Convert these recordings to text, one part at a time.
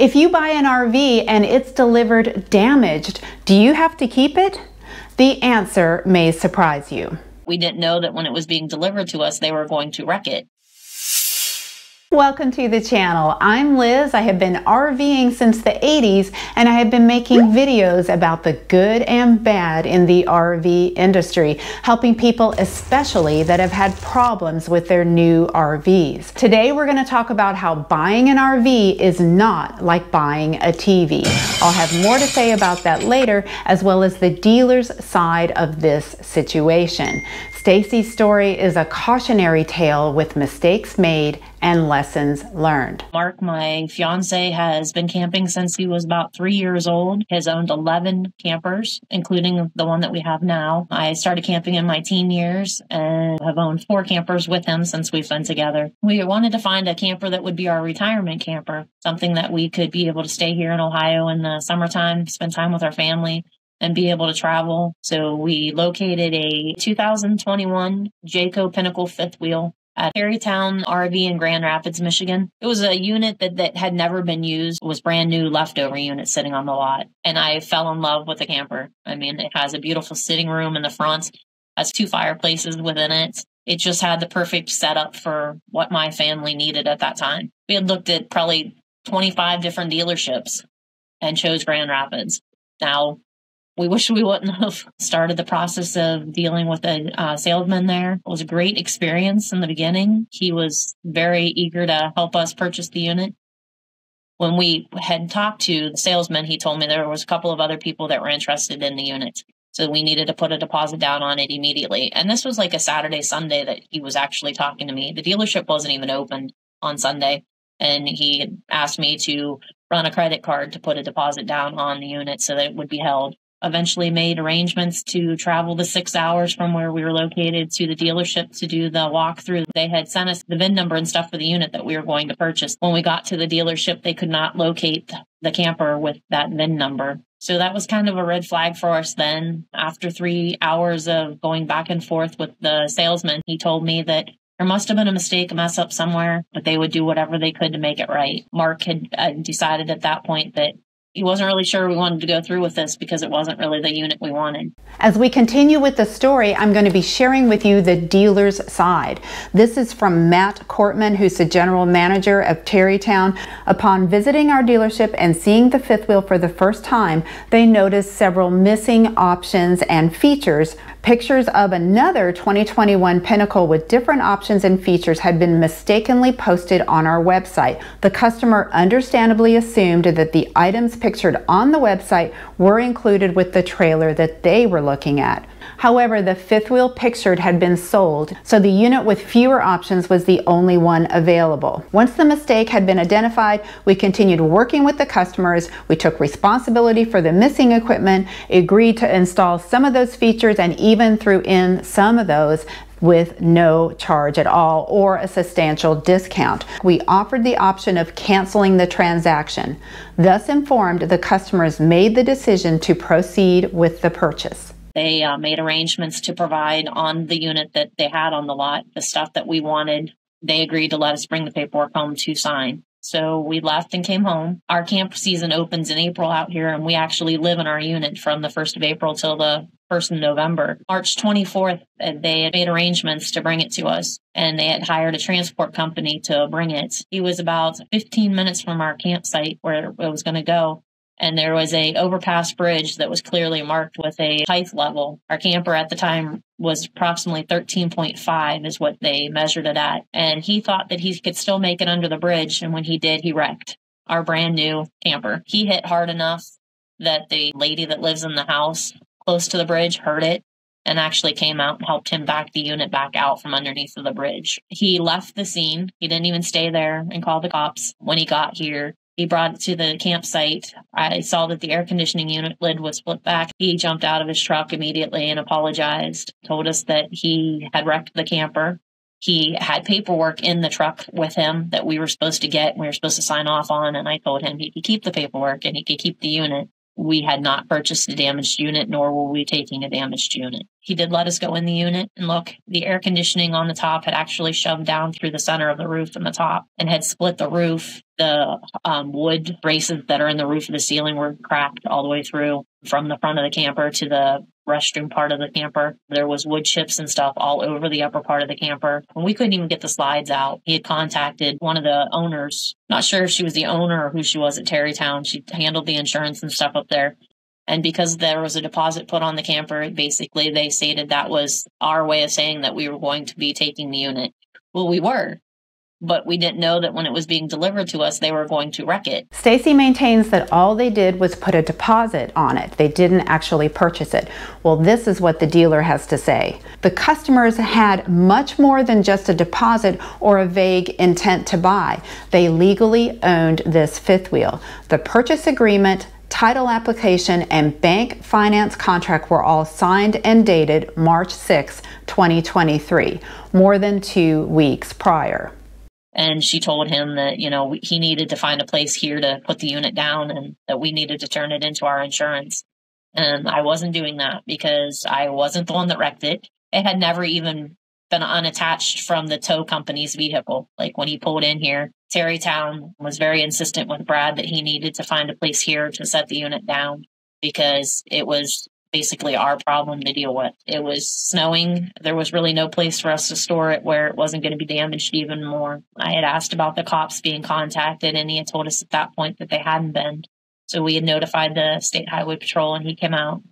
If you buy an RV and it's delivered damaged, do you have to keep it? The answer may surprise you. We didn't know that when it was being delivered to us, they were going to wreck it. Welcome to the channel. I'm Liz. I have been RVing since the 80s and I have been making videos about the good and bad in the RV industry, helping people especially that have had problems with their new RVs. Today we're going to talk about how buying an RV is not like buying a TV. I'll have more to say about that later as well as the dealer's side of this situation. Stacy's story is a cautionary tale with mistakes made and lessons learned. Mark, my fiance, has been camping since he was about three years old. Has owned 11 campers, including the one that we have now. I started camping in my teen years and have owned four campers with him since we've been together. We wanted to find a camper that would be our retirement camper, something that we could be able to stay here in Ohio in the summertime, spend time with our family, and be able to travel. So we located a 2021 Jayco Pinnacle fifth wheel at Terrytown RV in Grand Rapids, Michigan. It was a unit that, that had never been used, it was brand new leftover unit sitting on the lot. And I fell in love with the camper. I mean, it has a beautiful sitting room in the front, has two fireplaces within it. It just had the perfect setup for what my family needed at that time. We had looked at probably 25 different dealerships and chose Grand Rapids. Now, we wish we wouldn't have started the process of dealing with a uh, salesman there. It was a great experience in the beginning. He was very eager to help us purchase the unit. When we had talked to the salesman, he told me there was a couple of other people that were interested in the unit. So we needed to put a deposit down on it immediately. And this was like a Saturday, Sunday that he was actually talking to me. The dealership wasn't even open on Sunday. And he asked me to run a credit card to put a deposit down on the unit so that it would be held eventually made arrangements to travel the six hours from where we were located to the dealership to do the walkthrough. They had sent us the VIN number and stuff for the unit that we were going to purchase. When we got to the dealership, they could not locate the camper with that VIN number. So that was kind of a red flag for us then. After three hours of going back and forth with the salesman, he told me that there must have been a mistake, a mess up somewhere, but they would do whatever they could to make it right. Mark had uh, decided at that point that he wasn't really sure we wanted to go through with this because it wasn't really the unit we wanted. As we continue with the story, I'm going to be sharing with you the dealer's side. This is from Matt Cortman, who's the general manager of Terrytown. Upon visiting our dealership and seeing the fifth wheel for the first time, they noticed several missing options and features Pictures of another 2021 Pinnacle with different options and features had been mistakenly posted on our website. The customer understandably assumed that the items pictured on the website were included with the trailer that they were looking at. However, the fifth wheel pictured had been sold, so the unit with fewer options was the only one available. Once the mistake had been identified, we continued working with the customers. We took responsibility for the missing equipment, agreed to install some of those features, and even threw in some of those with no charge at all or a substantial discount. We offered the option of canceling the transaction. Thus informed, the customers made the decision to proceed with the purchase. They uh, made arrangements to provide on the unit that they had on the lot the stuff that we wanted. They agreed to let us bring the paperwork home to sign. So we left and came home. Our camp season opens in April out here, and we actually live in our unit from the 1st of April till the 1st of November. March 24th, uh, they had made arrangements to bring it to us, and they had hired a transport company to bring it. He was about 15 minutes from our campsite where it was going to go and there was a overpass bridge that was clearly marked with a height level. Our camper at the time was approximately 13.5 is what they measured it at. And he thought that he could still make it under the bridge. And when he did, he wrecked our brand new camper. He hit hard enough that the lady that lives in the house close to the bridge heard it and actually came out and helped him back the unit back out from underneath of the bridge. He left the scene. He didn't even stay there and call the cops. When he got here, he brought it to the campsite. I saw that the air conditioning unit lid was flipped back. He jumped out of his truck immediately and apologized, told us that he had wrecked the camper. He had paperwork in the truck with him that we were supposed to get, and we were supposed to sign off on. And I told him he could keep the paperwork and he could keep the unit we had not purchased a damaged unit, nor were we taking a damaged unit. He did let us go in the unit and look. The air conditioning on the top had actually shoved down through the center of the roof and the top and had split the roof. The um, wood braces that are in the roof of the ceiling were cracked all the way through from the front of the camper to the restroom part of the camper. There was wood chips and stuff all over the upper part of the camper. And we couldn't even get the slides out. He had contacted one of the owners. Not sure if she was the owner or who she was at Terrytown. She handled the insurance and stuff up there. And because there was a deposit put on the camper, basically they stated that was our way of saying that we were going to be taking the unit. Well, we were but we didn't know that when it was being delivered to us, they were going to wreck it. Stacy maintains that all they did was put a deposit on it. They didn't actually purchase it. Well, this is what the dealer has to say. The customers had much more than just a deposit or a vague intent to buy. They legally owned this fifth wheel. The purchase agreement title application, and bank finance contract were all signed and dated March 6, 2023, more than two weeks prior and she told him that you know he needed to find a place here to put the unit down and that we needed to turn it into our insurance. And i wasn't doing that because i wasn't the one that wrecked it. It had never even been unattached from the tow company's vehicle. Like when he pulled in here terrytown was very insistent with brad that he needed to find a place here to set the unit down because it was basically our problem to deal with. It was snowing. There was really no place for us to store it where it wasn't going to be damaged even more. I had asked about the cops being contacted, and he had told us at that point that they hadn't been. So we had notified the state highway patrol, and he came out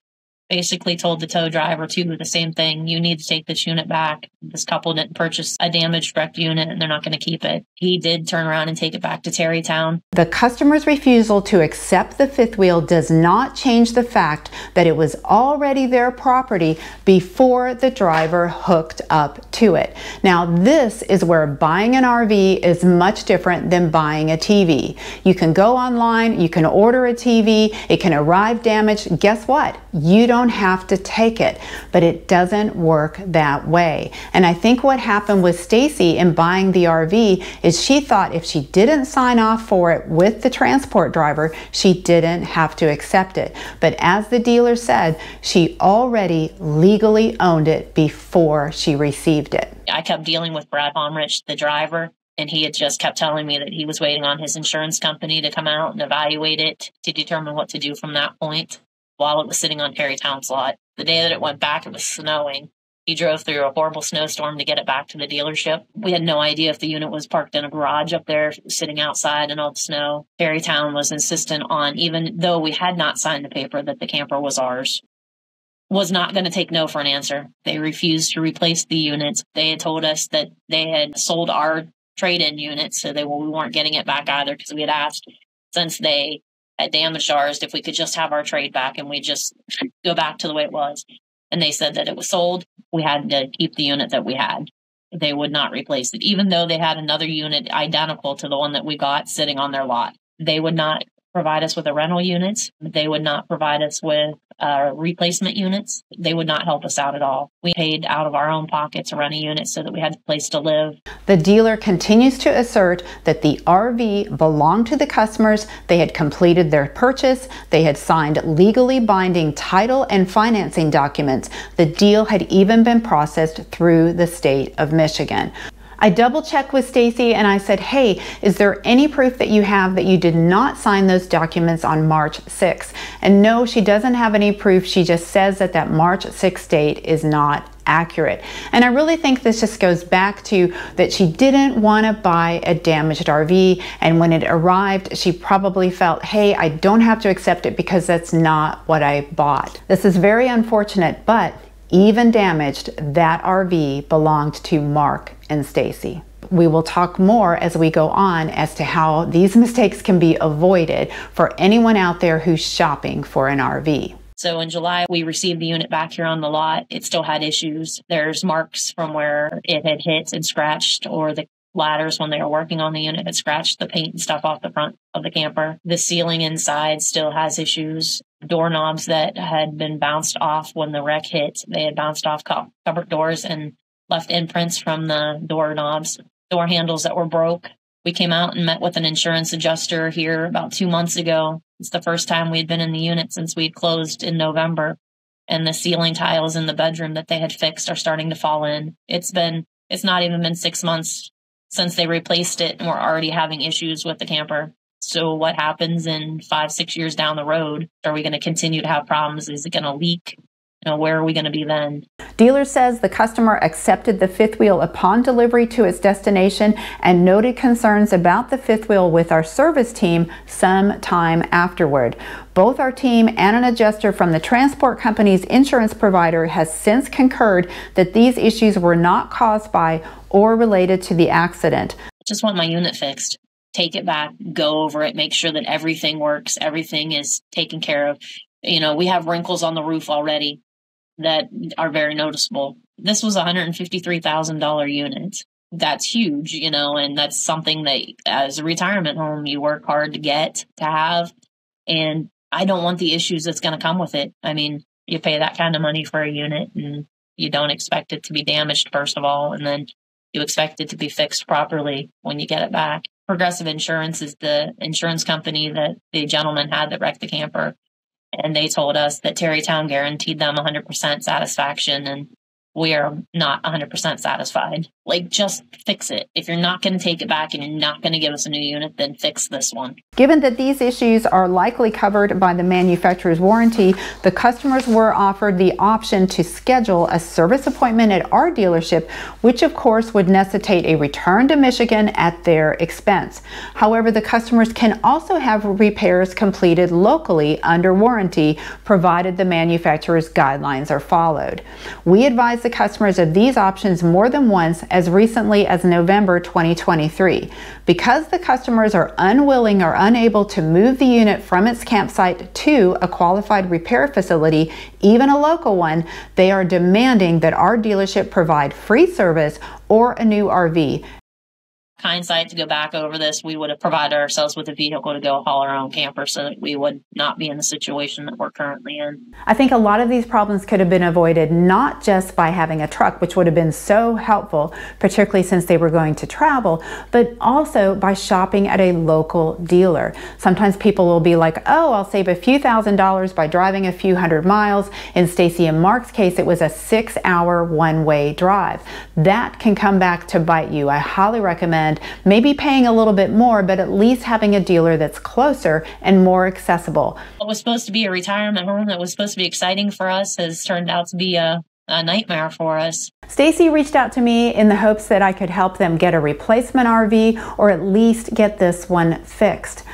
basically told the tow driver too the same thing. You need to take this unit back. This couple didn't purchase a damaged wrecked unit and they're not going to keep it. He did turn around and take it back to Terrytown. The customer's refusal to accept the fifth wheel does not change the fact that it was already their property before the driver hooked up to it. Now this is where buying an RV is much different than buying a TV. You can go online, you can order a TV, it can arrive damaged. Guess what? You don't don't have to take it, but it doesn't work that way. And I think what happened with Stacy in buying the RV is she thought if she didn't sign off for it with the transport driver, she didn't have to accept it. But as the dealer said, she already legally owned it before she received it. I kept dealing with Brad Baumrich, the driver, and he had just kept telling me that he was waiting on his insurance company to come out and evaluate it to determine what to do from that point while it was sitting on Terrytown's lot. The day that it went back, it was snowing. He drove through a horrible snowstorm to get it back to the dealership. We had no idea if the unit was parked in a garage up there, sitting outside in all the snow. Terrytown was insistent on, even though we had not signed the paper that the camper was ours, was not going to take no for an answer. They refused to replace the units. They had told us that they had sold our trade-in unit, so they well, we weren't getting it back either because we had asked since they damaged ours if we could just have our trade back and we just go back to the way it was. And they said that it was sold. We had to keep the unit that we had. They would not replace it, even though they had another unit identical to the one that we got sitting on their lot. They would not provide us with a rental unit. They would not provide us with uh, replacement units. They would not help us out at all. We paid out of our own pockets to rent a unit so that we had a place to live. The dealer continues to assert that the RV belonged to the customers. They had completed their purchase. They had signed legally binding title and financing documents. The deal had even been processed through the state of Michigan. I double checked with Stacy and I said, hey, is there any proof that you have that you did not sign those documents on March 6th? And no, she doesn't have any proof. She just says that that March 6th date is not accurate. And I really think this just goes back to that she didn't want to buy a damaged RV. And when it arrived, she probably felt, hey, I don't have to accept it because that's not what I bought. This is very unfortunate, but even damaged, that RV belonged to Mark and Stacy. We will talk more as we go on as to how these mistakes can be avoided for anyone out there who's shopping for an RV. So in July, we received the unit back here on the lot. It still had issues. There's marks from where it had hit and scratched, or the ladders when they were working on the unit had scratched the paint and stuff off the front of the camper. The ceiling inside still has issues. Doorknobs that had been bounced off when the wreck hit, they had bounced off cupboard doors and left imprints from the doorknobs, door handles that were broke. We came out and met with an insurance adjuster here about two months ago. It's the first time we'd been in the unit since we'd closed in November. And the ceiling tiles in the bedroom that they had fixed are starting to fall in. It's been, it's not even been six months since they replaced it and we're already having issues with the camper. So what happens in five, six years down the road? Are we going to continue to have problems? Is it going to leak? You know, where are we going to be then? Dealer says the customer accepted the fifth wheel upon delivery to its destination and noted concerns about the fifth wheel with our service team some time afterward. Both our team and an adjuster from the transport company's insurance provider has since concurred that these issues were not caused by or related to the accident. Just want my unit fixed. Take it back, go over it, make sure that everything works, everything is taken care of. You know, we have wrinkles on the roof already that are very noticeable. This was a $153,000 unit. That's huge, you know, and that's something that as a retirement home you work hard to get, to have. And I don't want the issues that's going to come with it. I mean, you pay that kind of money for a unit and you don't expect it to be damaged, first of all, and then you expect it to be fixed properly when you get it back. Progressive Insurance is the insurance company that the gentleman had that wrecked the camper. And they told us that Terrytown guaranteed them 100% satisfaction and we are not 100% satisfied. Like, just fix it. If you're not going to take it back and you're not going to give us a new unit, then fix this one. Given that these issues are likely covered by the manufacturer's warranty, the customers were offered the option to schedule a service appointment at our dealership, which of course would necessitate a return to Michigan at their expense. However, the customers can also have repairs completed locally under warranty, provided the manufacturer's guidelines are followed. We advise the customers of these options more than once as recently as November 2023. Because the customers are unwilling or unable to move the unit from its campsite to a qualified repair facility, even a local one, they are demanding that our dealership provide free service or a new RV hindsight to go back over this, we would have provided ourselves with a vehicle to go haul our own camper so that we would not be in the situation that we're currently in. I think a lot of these problems could have been avoided not just by having a truck, which would have been so helpful, particularly since they were going to travel, but also by shopping at a local dealer. Sometimes people will be like, oh, I'll save a few thousand dollars by driving a few hundred miles. In Stacy and Mark's case, it was a six hour one way drive. That can come back to bite you. I highly recommend maybe paying a little bit more, but at least having a dealer that's closer and more accessible. What was supposed to be a retirement home that was supposed to be exciting for us has turned out to be a a nightmare for us. Stacy reached out to me in the hopes that I could help them get a replacement RV or at least get this one fixed.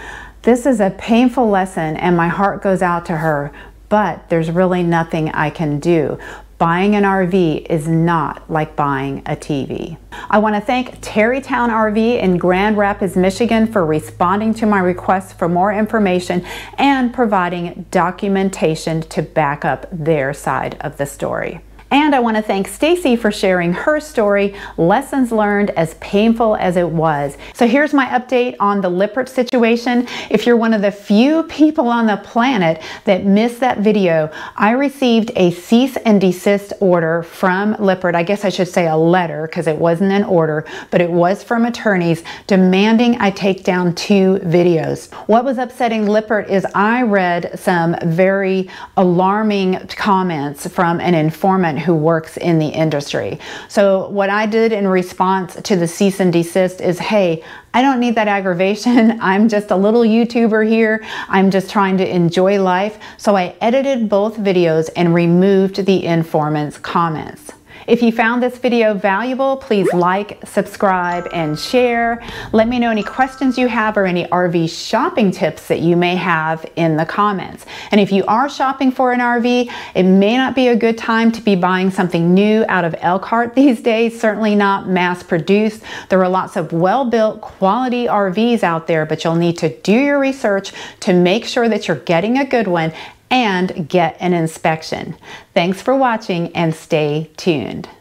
This is a painful lesson and my heart goes out to her, but there's really nothing I can do. Buying an RV is not like buying a TV. I want to thank Terrytown RV in Grand Rapids, Michigan for responding to my request for more information and providing documentation to back up their side of the story. And I want to thank Stacy for sharing her story, lessons learned as painful as it was. So here's my update on the Lippert situation. If you're one of the few people on the planet that missed that video, I received a cease and desist order from Lippert. I guess I should say a letter because it wasn't an order, but it was from attorneys demanding I take down two videos. What was upsetting Lippert is I read some very alarming comments from an informant who works in the industry. So what I did in response to the cease and desist is, hey, I don't need that aggravation. I'm just a little YouTuber here. I'm just trying to enjoy life. So I edited both videos and removed the informant's comments. If you found this video valuable, please like, subscribe, and share. Let me know any questions you have or any RV shopping tips that you may have in the comments. And if you are shopping for an RV, it may not be a good time to be buying something new out of Elkhart these days, certainly not mass produced. There are lots of well-built quality RVs out there, but you'll need to do your research to make sure that you're getting a good one and get an inspection. Thanks for watching and stay tuned.